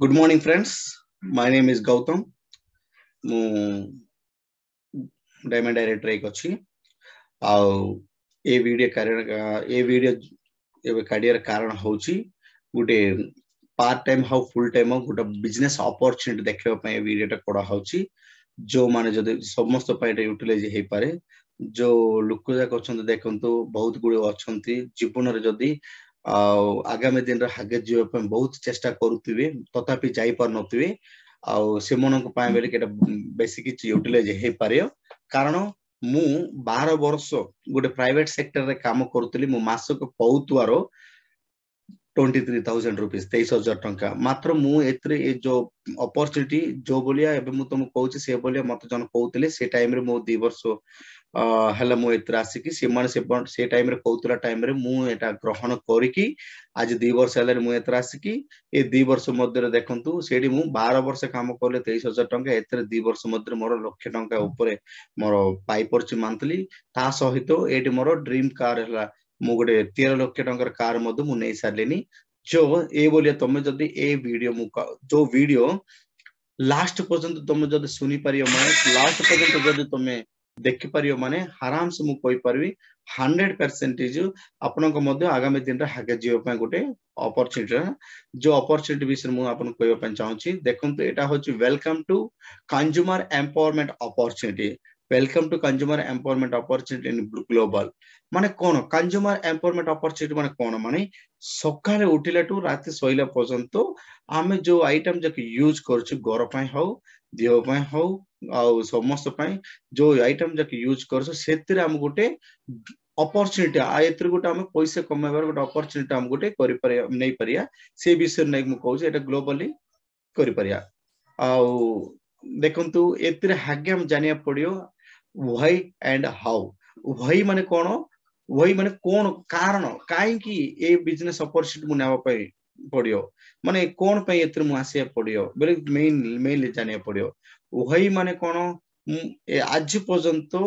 Good morning, friends. My name is Gautam. ମୁଁ diamond director ଅଛି ଆଉ ଏ ଭିଡ଼ିଓ କାରଣ ଏ ଭିଡ଼ିଓ ଏବେ କାଢ଼ିବାର କାରଣ ହେଉଛି ଗୋଟେ ପାର୍ଟ ଟାଇମ୍ ଆଉ ଫୁଲ୍ ଟାଇମ୍ ଗୋଟେ ବିଜନେସ୍ ଅପରଚ୍ୟୁନିଟି ଦେଖିବା ପାଇଁ ଏ ଭିଡ଼ିଓଟା କରାହେଉଛି ଯେଉଁମାନେ ଯଦି ସମସ୍ତ ପାଇଁ ଏଇଟା ୟୁଟିଲାଇଜ୍ ହେଇପାରେ ଯୋଉ ଲୋକ ଯାକ ଅଛନ୍ତି ଦେଖନ୍ତୁ ବହୁତ ଗୁଡ଼ିଏ ଅଛନ୍ତି ଜୀବନରେ ଯଦି आगामी दिन हागे जीवन बहुत चेस्टा करुवे तथापि जापर नुवे आउे बेस किसी यूटिलाइज हो पार कारण मु बार वर्ष गोटे प्राइवेट सेक्टर रे काम करुली मु मासक ट्वेंटी थ्री थाउजेंड रुपीज तेईस हजार टंका मात्र मु एतरे जो अपॉर्चुनिटी जो बोलिया एबे मु से बोलिया मत जन कहउतले टाइम रे वर्ष ହେଲା ମୁଁ ଏଥିରେ ଆସିକି ସେମାନେ ସେ ସେ ଟାଇମରେ କହୁଥିଲା ଟାଇମରେ ମୁଁ ଏଟା ଗ୍ରହଣ କରିକି ଆଜି ଦୁଇ ବର୍ଷ ହେଲାଣି ମୁଁ ଏଥିରେ ଆସିକି ଏ ଦୁଇ ବର୍ଷ ମଧ୍ୟରେ ଦେଖନ୍ତୁ ସେଇଠି ମୁଁ ବାର ବର୍ଷ କାମ କଲେ ତେଇଶ ହଜାର ଟଙ୍କା ଏଥିରେ ଦୁଇ ବର୍ଷ ମଧ୍ୟରେ ମୋର ଲକ୍ଷେ ଟଙ୍କା ଉପରେ ମୋର ପାଇପାରୁଛି ମାନ୍ଥଲି ତା ସହିତ ଏଇଠି ମୋର ଡ୍ରିମ୍ କାର୍ ହେଲା ମୁଁ ଗୋଟେ ତେର ଲକ୍ଷ ଟଙ୍କାର କାର୍ ମଧ୍ୟ ମୁଁ ନେଇ ସାରିଲିନି ଯୋଉ ଏଇଭଳିଆ ତମେ ଯଦି ଏ ଭିଡିଓ ମୁଁ ଯୋଉ ଭିଡିଓ ଲାଷ୍ଟ ପର୍ଯ୍ୟନ୍ତ ତମେ ଯଦି ଶୁଣିପାରିବ ମାନେ ଲାଷ୍ଟ ପର୍ଯ୍ୟନ୍ତ ଯଦି ତମେ ଦେଖିପାରିବ ମାନେ ଆରାମସେ ମୁଁ କହିପାରିବି ହଣ୍ଡ୍ରେଡ୍ ପରସେଣ୍ଟେଜ୍ ଆପଣଙ୍କ ମଧ୍ୟ ଆଗାମୀ ଦିନରେ ଆଗେ ଯିବା ପାଇଁ ଗୋଟେ ଅପରଚ୍ୟୁନିଟି ଯୋଉ ଅପରଚ୍ୟୁନିଟି ବିଷୟରେ ମୁଁ ଆପଣଙ୍କୁ କହିବା ପାଇଁ ଚାହୁଁଛି ଦେଖନ୍ତୁ ଏଇଟା ହଉଛି welcome to consumer empowerment opportunity welcome to consumer empowerment opportunity in global ମାନେ କ'ଣ କଞ୍ଜୁମର ଏମ୍ପାୱାରମେଣ୍ଟ ଅପରଚ୍ୟୁନିଟି ମାନେ କ'ଣ ମାନେ ସକାଳେ ଉଠିଲାଠୁ ରାତି ଶୋଇଲା ପର୍ଯ୍ୟନ୍ତ ଆମେ ଯୋଉ ଆଇଟମ୍ ଯାକ ୟୁଜ୍ କରୁଛୁ ଘର ପାଇଁ ହଉ दिह हौ आ समस्त जो आइटम जाके यूज कर गोटे अपरच्युनिटी आर गोटे पैसा कम गोटे अपरच्युनिटी गोटे नहीं पार से विषय नहीं कहूँ ये ग्लोबाली कर देखु एगे आम जाना पड़ो वाइ एंड हाउ वही मान कौन वही मान कौन कारण कहीं बिजनेस अपरच्युनिटी मुझे ପଡିବ ମାନେ କଣ ପାଇଁ ଏଥିରେ ମୁଁ ଆସିବାକୁ ପଡିବ ବୋଲେ ମେନ୍ ମେନଲି ଜାଣିବାକୁ ପଡିବ ଉଭୟ ମାନେ କଣ ଆଜି ପର୍ଯ୍ୟନ୍ତ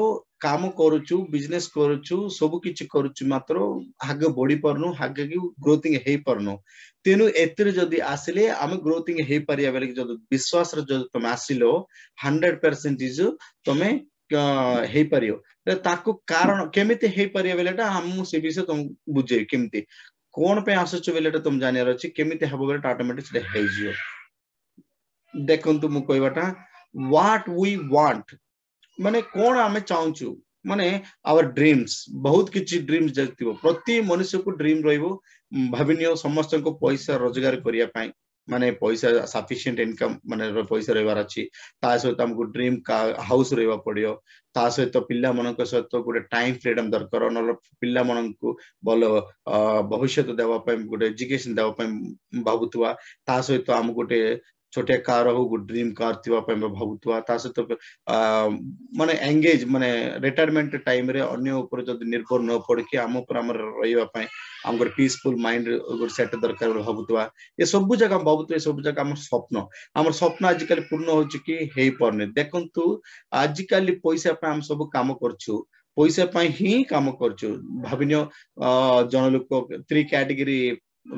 କାମ କରୁଛୁ ବିଜନେସ କରୁଛୁ ସବୁ କିଛି କରୁଛୁ ମାତ୍ର ଆଗ ବଢି ପାରୁନୁ ଆଗେ ଗ୍ରୋଥିଂ ହେଇପାରୁନୁ ତେଣୁ ଏଥିରେ ଯଦି ଆସିଲେ ଆମେ ଗ୍ରୋଥିଂ ହେଇପାରିବା ବୋଲିକି ଯଦି ବିଶ୍ୱାସରେ ଯଦି ତମେ ଆସିଲ ହଣ୍ଡ୍ରେଡ ପରସେଣ୍ଟେଜ ତମେ ହେଇପାରିବ ତାକୁ କାରଣ କେମିତି ହେଇପାରିବ ବୋଲେ ମୁଁ ସେ ବିଷୟରେ ତମକୁ ବୁଝେଇବି କେମିତି कौन पे आसुच बोले तुम जानवर अच्छे केमी हम गोटे अटोमेटिक देखु मुटा व्हाट वी वांट मान कौन आम चाहू माने आवर ड्रीम्स बहुत किसी ड्रीम्स जगह प्रति मनुष्य को ड्रीम रही भाव समस्त को पैसा रोजगार करने মানে পয়সা সাফিসিয়েন্ট ইনকম মানে পয়সা রহবার আছে তা সহিত আমাকে ড্রিম হাউস রহবা পড়িও তা সহিত পিলামানଙ୍କ সহিত গোটে টাইম ফ্রিডম দরকার নহলে পিলামানଙ୍କୁ ଭଲ ଭବିଷ୍ୟତ ଦେବା ପାଇଁ ଗୋଟେ ଏଜୁକେସନ ଦେବା ପାଇଁ ଭାବୁଥିବା ତା ସହିତ ଆମକୁ ଗୋଟେ छोटे कार हो गो ड्रीम कार भावुआ सहित अः तो मानने एंगेज मानने रिटायरमेंट टाइम अगर जो निर्भर न पड़ी आम उपर आम रही आम गोटे पीसफुल माइंड गोटे सेट दरकार भावुआ ये सब जगह भावुआ सब जगह आम स्वप्न आम स्वप्न आज पूर्ण हो पारने देखु आज कल पैसा आम सब कम कर पैसा ही कम कर भाव जन लोक थ्री कैटेगरी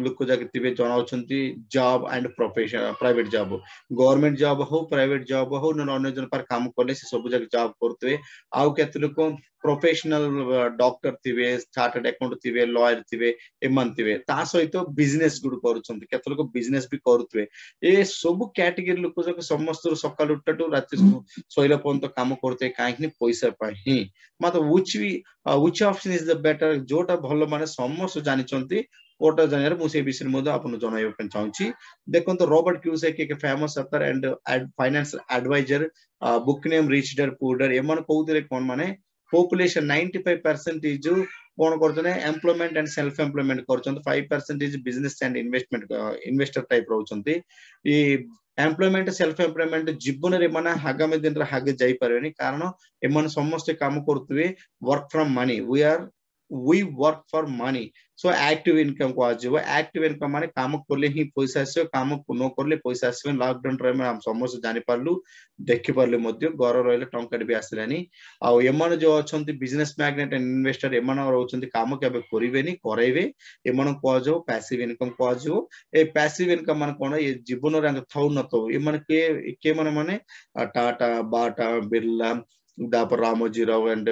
ଲୋକ ଯାକ ଥିବେ ଜଣାଉଛନ୍ତି job and profession private job government job ହଉ ପ୍ରାଇଭେଟ ଜବ୍ ହଉ ନହେଲେ ଅନ୍ୟ ଜଣ ପାଖରେ କାମ କଲେ ସେ ସବୁ ଯାକ ଜବ୍ କରୁଥିବେ ଆଉ କେତେ ଲୋକ ପ୍ରୋଫେସନାଲ ଡକ୍ଟର ଥିବେ ଚାର୍ଟାର୍ଡ ଆକାଉଣ୍ଟ ଥିବେ ଲୟର ଥିବେ ଏମାନେ ଥିବେ ତା ସହିତ ବିଜନେସ ଗୁଡ କରୁଛନ୍ତି କେତେ ଲୋକ ବିଜନେସ ବି କରୁଥିବେ ଏ ସବୁ କ୍ୟାଟେଗୋରୀ ଲୋକ ଯାକ ସମସ୍ତରୁ ସକାଳୁ ଉଠାଠୁ ରାତି ଶୋଇଲା ପର୍ଯ୍ୟନ୍ତ କାମ କରୁଥିବେ କାହିଁକି ପଇସା ପାଇଁ ହିଁ ମାତ୍ର ଉଚ୍ ବି which option is the better ଯୋଉଟା ଭଲ ମାନେ ସମସ୍ତେ ଜାଣିଛନ୍ତି ఓటో జనరు మూసేబీసీ ముందు అప్పుడు జోన ఇవ్వపించి దేకొంత రాబర్ట్ క్యూసేక్ ఏక famous author and financial advisor book name rich dad poor dad ఏమను కౌదురే కోన్ మనే పాపులేషన్ 95% कोण करते एम्प्लयमेंट एंड सेल्फ एम्प्लयमेंट कर five percentage business and investment investor type रोचे एम्प्लयमेंट सेल्फ एम्प्लयमेंट जीवन में आगामी दिन हग जापर कारण समस्त कम करें work from money we are we work for money so active income को आज active income माने काम करले ही पैसा आसे काम न करले पैसा आसे लॉकडाउन टाइम हम समस्त जानि पारलु देखि घर रहले टंका भी आसलानी आ जो अछंती बिजनेस मैग्नेट एंड इन्वेस्टर एमन रहउछंती काम केबे करिवेनी करैबे एमन इनकम को ए पैसिव इनकम माने कोन ए जीवन रंग थाउ न तो टाटा बाटा बिरला दापर रामोजी राव एंड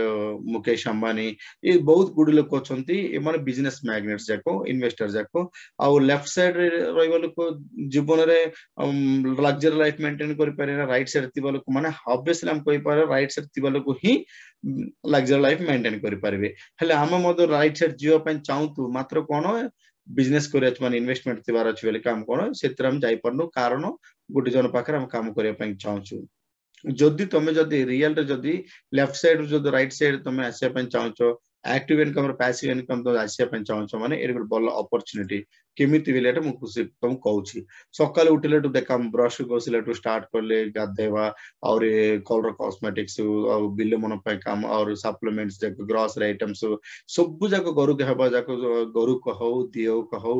मुकेश अंबानी बहुत गुड लोक अच्छा बिजनेस मैग्नेट्स जाक इनभेस्टर जाक आउ सैड रहा जीवन लग्जरी लाइफ मेन्टेन कर रईट सैड लोक मैंने अबियसली आम कहीपर रईट सैड लोक ही लग्जरी लाइफ मेन्टेन करेंगे रईट सैड जीवाई चाहतु मात्र कौन बिजनेस कर इनभेस्टमेंट थी कम कौन से आम कारण गोटे जन पाखे आम कम करने चाहूँ ଯଦି ତମେ ଯଦି ରିଅଲରେ ଯଦି ଲେଫ୍ଟ ସାଇଡରୁ ଯଦି ରାଇଟ ସାଇଡ ତମେ ଆସିବା ପାଇଁ ଚାହୁଁଛ active income or passive income ତମେ ଆସିବା ପାଇଁ ଚାହୁଁଛ ମାନେ ଏଇଟା ଗୋଟେ ଭଲ opportunity କେମିତି ବୋଲି ଏଟା ମୁଁ ତମକୁ କହୁଛି ସକାଳୁ ଉଠିଲାଠୁ ଦେଖ ଆମ ବ୍ରଶ ଘଷିଲାଠୁ ଷ୍ଟାର୍ଟ କଲେ ଗାଧେଇବା ଆହୁରି କଲର କସ୍ମେଟିକ୍ସ ଆଉ ବିଲମନ ପାଇଁ କାମ ଆହୁରି ସପ୍ଲିମେଣ୍ଟସ ଯାକ ଗ୍ରସରୀ ଆଇଟମ୍ସ ସବୁ ଯାକ ଘରକୁ ହେବା ଯାକ ଘରକୁ ହଉ ଦିଅକୁ ହଉ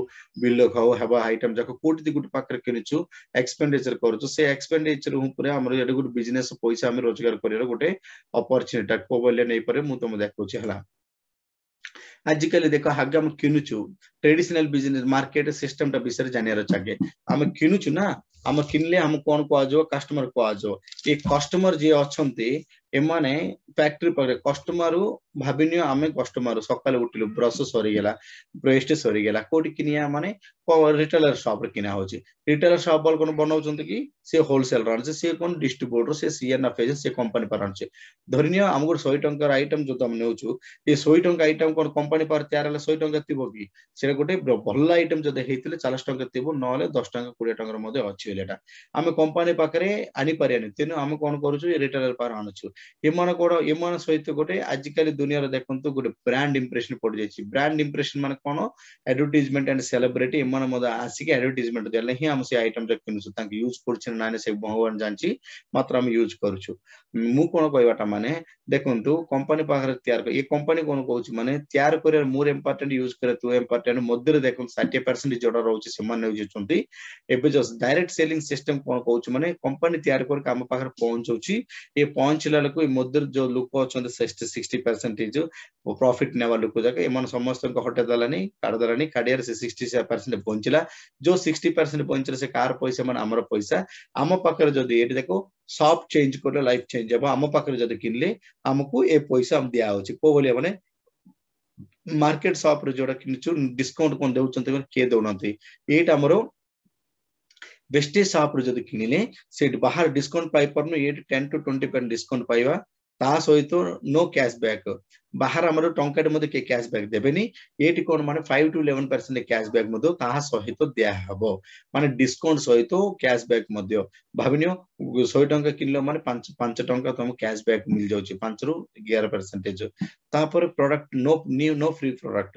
ବିଲକୁ ହଉ ହେବା ଆଇଟମ୍ ଯାକ କୋଉଠି ଗୋଟେ ପାଖରେ କିଣିଛୁ ଏକ୍ସପେଣ୍ଡିଚର କରୁଛୁ ସେ ଏକ୍ସପେଣ୍ଡିଚର ଉପରେ ଆମର ଏଇଟା ଗୋଟେ ବିଜନେସ ପଇସା ଆମେ ରୋଜଗାର କରିବାର ଗୋଟେ ଅପରଚୁନିଟି କୋଉ ବୋଲେ ନେଇପାରେ ମୁଁ ତମକୁ ଦେଖାଉଛି ହେଲା आजिकल देखो हग आम किनुचु ट्रेडिशनल बिजनेस मार्केट सिस्टम टा विषय जानिर चाहिए आम किनुचु ना आम किनले आम कौन को आजो कस्टमर को आजो ये कस्टमर जे अच्छा ଏମାନେ ଫ୍ୟାକ୍ଟ୍ରି ପାଖରେ କଷ୍ଟମର ଭାବିନିଅ ଆମେ କଷ୍ଟମର ସକାଳେ ଉଠିଲୁ ବ୍ରଶ ସରିଗଲା ବ୍ରସ୍ଟେ ସରିଗଲା କୋଉଠି କିଣିବା ମାନେ ରିଟେଲର ସପ୍ ରେ କିଣା ହଉଛି ରିଟେଲର ସପ୍ ବାଲା କଣ ବନାଉଛନ୍ତି କି ସେ ହୋଲସେଲର ଆଣୁଛି ସେ କଣ ଡିଷ୍ଟ୍ରିବ୍ୟୁଟର ସେ ସିଏନ୍ ଅଫ୍ ସେ କମ୍ପାନୀ ପାଖରେ ଆଣୁଛି ଧରିନିଅ ଆମକୁ ଶହେ ଟଙ୍କାର ଆଇଟମ ଯୋଉ ଆମେ ନେଉଛୁ ଏ ଶହେ ଟଙ୍କା ଆଇଟମ କଣ କମ୍ପାନୀ ପାଖରେ ତିଆରି ହେଲେ ଶହେ ଟଙ୍କା ଥିବ କି ସେଟା ଗୋଟେ ଭଲ ଆଇଟମ ଯଦି ହେଇଥିଲେ ଚାଳିଶ ଟଙ୍କା ଥିବ ନହେଲେ ଦଶ ଟଙ୍କା କୋଡିଏ ଟଙ୍କାର ମଧ୍ୟ ଅଛି ବୋଲି ଏଟା ଆମେ କମ୍ପାନୀ ପାଖରେ ଆଣିପାରିବାନି ତେଣୁ ଆମେ କଣ କରୁଛୁ ରିଟେଲର ପାଖରେ ଆଣୁଛୁ ଏମାନେ କଣ ଏମାନେ ସହିତ ଗୋଟେ ଆଜିକାଲି ଦୁନିଆରେ ଦେଖନ୍ତୁ ଗୋଟେ ବ୍ରାଣ୍ଡ ଇମ୍ପ୍ରେସନ ପଡିଯାଇଛି ବ୍ରାଣ୍ଡ ଇମ୍ପ୍ରେସନ ମାନେ କଣ ଆଡଭର୍ଟାଇଜମେଣ୍ଟ ଆଣ୍ଡ ସେଲିବ୍ରିଟି ଏମାନେ ମଧ୍ୟ ଆସିକି ଆଡଭର୍ଟାଇଜମେଣ୍ଟ ଦେଲେ ହିଁ ଆମେ ସେ ଆଇଟମଟା କିଣୁଛୁ ତାଙ୍କୁ ୟୁଜ କରୁଛୁ ନା ସେ ଭଗବାନ ଜାଣିଛି ମାତ୍ର ଆମେ ୟୁଜ କରୁଛୁ ମୁଁ କଣ କହିବାଟା ମାନେ ଦେଖନ୍ତୁ କମ୍ପାନୀ ପାଖରେ ତିଆରି ଏ କମ୍ପାନୀ କଣ କହୁଛି ମାନେ ତିଆରି କରିବା ମୋର ଇମ୍ପୋର୍ଟାଣ୍ଟ ୟୁଜ କରିବା ତୁ ଇମ୍ପୋର୍ଟାଣ୍ଟ ମଧ୍ୟରେ ଦେଖନ୍ତୁ ଷାଠିଏ ପରସେଣ୍ଟ ଯୋଉଟା ରହୁଛି ସେମାନେ ନେଉଛନ୍ତି ଏବେ ଜଷ୍ଟ ଡାଇରେକ୍ଟ ସେଲିଂ ସିଷ୍ଟମ କଣ କହୁଛି ମାନେ କମ୍ପାନୀ ତିଆରି କରିକି ଆମ ପାଖରେ ପହଞ୍ଚଉଛି ଏ ପହଞ୍ଚିଲା को मुद्र जो लोक अच्छा सिक्सटी सिक्सटी परसेंटेज प्रॉफिट नेवा लोक जाक एम समस्त हटेदेलानी काटदेलानी काड़िया से सिक्सटी परसेंट पहुंचला जो सिक्सटी परसेंट पहुंचला से कार पैसा मान आम पैसा आम पाखे जदि ये देखो सफ्ट चेंज कर लाइफ चेंज हम आम पाखे जदि किनले आमको ये पैसा दिया कौ भाई मैंने ମାର୍କେଟ ସପ୍ରେ ଯୋଉଟା କିଣିଛୁ ଡିସକାଉଣ୍ଟ କଣ ଦେଉଛନ୍ତି କିଏ ଦେଉନାହାନ୍ତି ଏଇଟା ଆମର ବେଷ୍ଟିସ୍ ଆପ୍ରୁ ଯଦି କିଣିଲେ ସେଇଠି ବାହାରେ ଡିସକାଉଣ୍ଟ ପାଇପାରୁନୁ ଏଇଠି ten to twenty percent discount ପାଇବା ତା ସହିତ ନୋ କ୍ୟାସ୍ ବ୍ୟାକ୍ ବାହାରେ ଆମର ଟଙ୍କାଟେ ମଧ୍ୟ କେହି କ୍ୟାସ୍ ବ୍ୟାକ୍ ଦେବେନି ଏଇଠି କ'ଣ ମାନେ five to eleven percent cash back ମଧ୍ୟ ତାହା ସହିତ ଦିଆହବ ମାନେ ଡିସକାଉଣ୍ଟ ସହିତ କ୍ୟାସ୍ ବ୍ୟାକ୍ ମଧ୍ୟ ଭାବିନିଅ ଶହେ ଟଙ୍କା କିଣିଲ ମାନେ ପାଞ୍ଚ ପାଞ୍ଚ ଟଙ୍କା ତମକୁ କ୍ୟାସ୍ ବ୍ୟାକ୍ ମିଳିଯାଉଛି ପାଞ୍ଚରୁ ଏଗାର ପରସେଣ୍ଟେଜ ତାପରେ product no no free product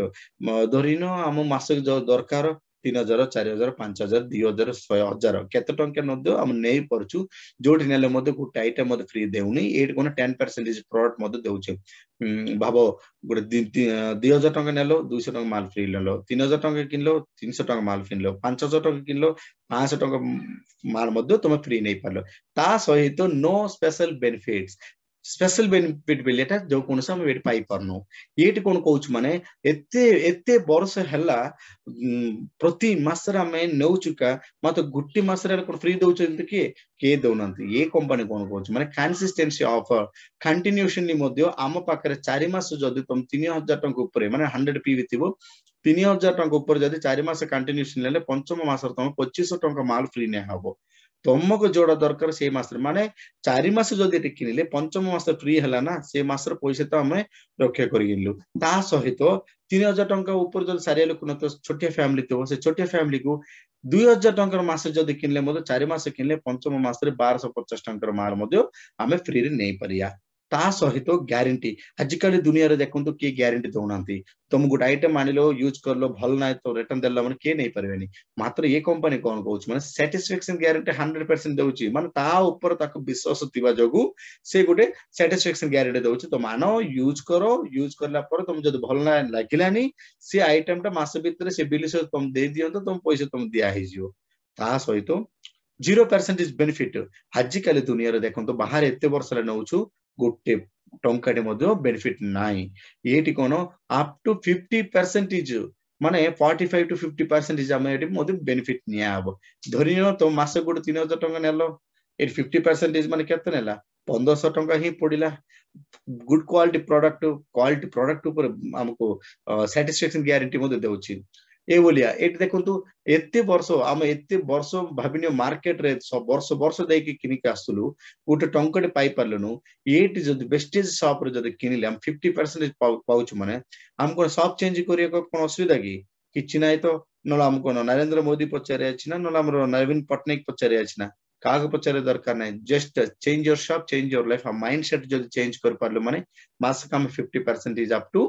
ଧରିନିଅ ଆମ ମାସକୁ ଦରକାର তিন হাজার চারি হাজার পাঁচ হাজার দুই হাজার শহে হাজার কেতে টঙ্কা মধ্যে আমি নেই পারছু যোটি নেলে মধ্যে গোটে আইটেম মধ্যে ফ্রি দেউনি এইটি কোন টেন পার্সেন্টেজ প্রডক্ট মধ্যে দেউছে ভাব গোটে দুই হাজার টঙ্কা নেল দুইশহ টঙ্কা মাল ফ্রি নেল তিন হাজার টঙ্কা কিনল তিনশহ টঙ্কা মাল ফ্রি নেল পাঁচ হাজার টঙ্কা কিনল পাঁচশহ টঙ্কা মাল মধ্যে তুমি ফ্রি নেই পারল তা সহিত no special benefits special benefit ବୋଲି ଏଟା ଯୋଉ କୌଣସି ଆମେ ଏଠି ପାଇପାରୁନୁ ଏଇଠି କଣ କହୁଛୁ ମାନେ ଏତେ ଏତେ ବର୍ଷ ହେଲା ପ୍ରତି ମାସରେ ଆମେ ନେଉଛୁ କା ମାତ୍ର ଗୋଟେ ମାସରେ କଣ ଫ୍ରି ଦଉଛନ୍ତି କିଏ କିଏ ଦଉନାହାନ୍ତି ଏ କମ୍ପାନୀ କଣ କରୁଛି ମାନେ କନସିଷ୍ଟେନ୍ସି ଅଫର କଣ୍ଟିନ୍ୟୁସନଲି ମଧ୍ୟ ଆମ ପାଖରେ ଚାରି ମାସ ଯଦି ତମେ ତିନି ହଜାର ଟଙ୍କା ଉପରେ ମାନେ ହଣ୍ଡ୍ରେଡ ପିବି ଥିବ ତିନି ହଜାର ଟଙ୍କା ଉପରେ ଯଦି ଚାରି ମାସ କଣ୍ଟିନ୍ୟୁସନ ନେଲେ ପଞ୍ଚମ ମାସରେ ତମେ ପଚିଶଶହ ଟଙ୍କା ମାଲ ଫ୍ରି ନିଆହବ ତମକୁ ଯୋଉଟା ଦରକାର ସେଇ ମାସରେ ମାନେ ଚାରି ମାସ ଯଦି ଏଠି କିଣିଲେ ପଞ୍ଚମ ମାସ ଫ୍ରି ହେଲା ନା ସେ ମାସର ପଇସା ତ ଆମେ ରକ୍ଷା କରି କିଣିଲୁ ତା ସହିତ ତିନି ହଜାର ଟଙ୍କା ଉପରେ ଯଦି ସାରିଆ ଲୋକ ନଥିବ ଛୋଟିଆ ଫ୍ୟାମିଲି ଥିବ ସେ ଛୋଟିଆ ଫ୍ୟାମିଲିକୁ ଦୁଇ ହଜାର ଟଙ୍କାର ମାସ ଯଦି କିଣିଲେ ମଧ୍ୟ ଚାରି ମାସ କିଣିଲେ ପଞ୍ଚମ ମାସରେ ବାରଶହ ପଚାଶ ଟଙ୍କାର ମାଲ ମଧ୍ୟ ଆମେ ଫ୍ରିରେ ନେଇପାରିବା ता सहित ग्यारंटी आजिकल दुनिया देखो किए ग्यारंटी दौना तुम गोटे आइटम आन यूज कर लो भल ना तो रिटर्न दे मैंने किए नहीं पारे मात्र ये कंपनी कौन कौन मैंने साटिसफेक्शन ग्यारंटी हंड्रेड परसेंट दौर मैं तापर विश्वास थी जो से गोटे साटिसफेक्शन ग्यारंटी दूसरी तुम आन यूज कर यूज करापर तुम जो भल ना लगलानी से आइटम टाइम मस भर से बिल सहित तुम दे दिखो तुम पैसा तुम दिखाई ता सहित जीरो परसेंटेज बेनिफिट आज कल दुनिया देखो बाहर एत वर्ष नौ ଗୋଟେ ଟଙ୍କାଟେ ମଧ୍ୟ ବେନିଫିଟ ନାହିଁ ଏଇଠି କ'ଣ ଅପ୍ ଟୁ ଫିଫ୍ଟି ପରସେଣ୍ଟେଜ ମାନେ forty five to fifty percentage ଆମେ ଏଠି ମଧ୍ୟ ବେନିଫିଟ ନିଆହବ ଧରି ନିଅ ତମ ମାସ ଗୋଟେ ତିନି ହଜାର ଟଙ୍କା ନେଲ ଏଠି ଫିଫ୍ଟି ପରସେଣ୍ଟେଜ ମାନେ କେତେ ନେଲା ପନ୍ଦରଶହ ଟଙ୍କା ହିଁ ପଡିଲା good quality product quality product ଉପରେ ଆମକୁ ସାଟିସ୍ଫାକ୍ସନ ଗ୍ୟାରେଣ୍ଟି ମଧ୍ୟ ଦେଉଛି ଏଇଭଳିଆ ଏଇଠି ଦେଖନ୍ତୁ ଏତେ ବର୍ଷ ଆମେ ଏତେ ବର୍ଷ ଭାବିନିଅ ମାର୍କେଟରେ ବର୍ଷ ବର୍ଷ ଦେଇକି କିଣିକି ଆସୁଥିଲୁ ଗୋଟେ ଟଙ୍କାଟେ ପାଇପାରିଲୁନୁ ଏଇଠି ଯଦି ବେଷ୍ଟେଜ ସପ୍ରେ ଯଦି କିଣିଲେ ଆମେ ଫିଫ୍ଟି ପରସେଣ୍ଟେଜ ପାଉଛୁ ମାନେ ଆମକୁ ସପ୍ ଚେଞ୍ଜ କରିବାକୁ କ'ଣ ଅସୁବିଧା କି କିଛି ନାହିଁ ତ ନହେଲେ ଆମକୁ କ'ଣ ନରେନ୍ଦ୍ର ମୋଦି ପଚାରିଆଛି ନା ନହେଲେ ଆମର ନବୀନ ପଟ୍ଟନାୟକ ପଚାରିଆଛି ନା କାହାକୁ ପଚାରିବା ଦରକାର ନାହିଁ ଜଷ୍ଟ ଚେଞ୍ଜ ୟୋର ସପ୍ change your life mind set ଯଦି ଚେଞ୍ଜ କରିପାରିଲୁ ମାନେ ମାସକୁ ଆମେ fifty percentage up to